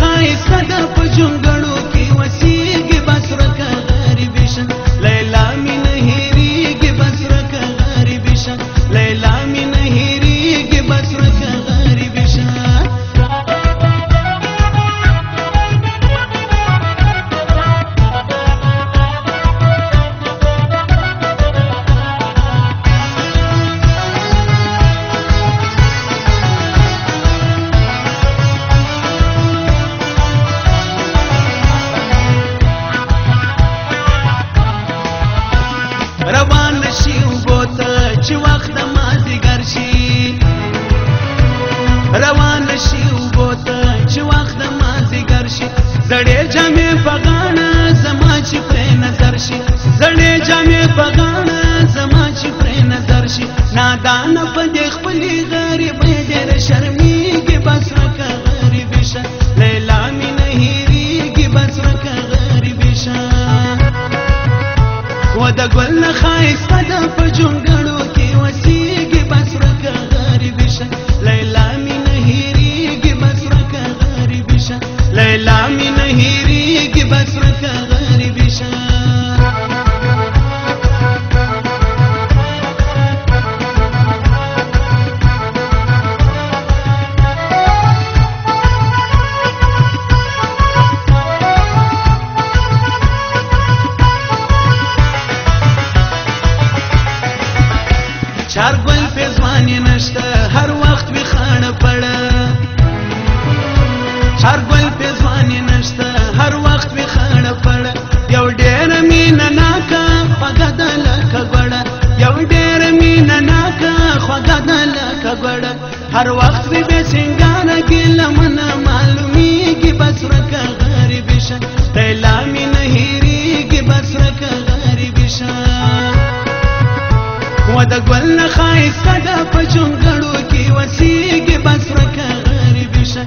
خایسته ده په جونګړو په دې خپل غریب ډېر شرمېږي بس راکا غریب شه لیلا مې نه هېریږي بس راکا غریب شه و د ګل نه خایسته ده په جونګړو کې وسی حل پزمانی نشته هر وخت وی خانه پړه هر ګل پزمانی نشته هر وخت وی خانه پړه یو ډېر مینا ناکا پګد لکه ګړه یو ډېر مینا ناکا خوګد لکه ګړه هر وخت و د ګل خایسته د پچون غړو کې وسیږي بس رکه غریب شه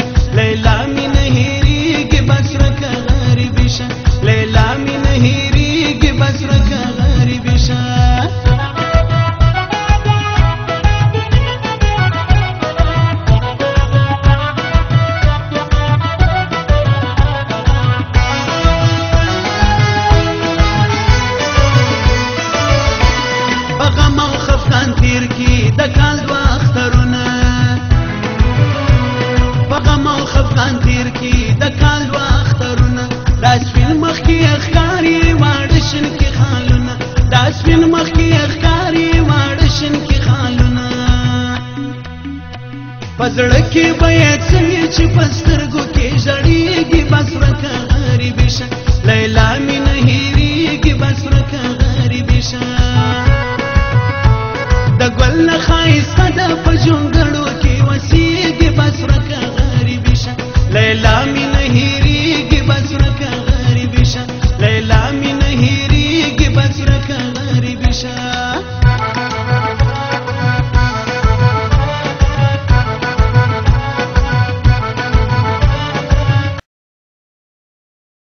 سپین مخ کې اخکاری واړه شین کې خالونه پزړه کې بیا څنګه چې پسترګو کې ژړېږي بس وکړې بشه لیلا مې نه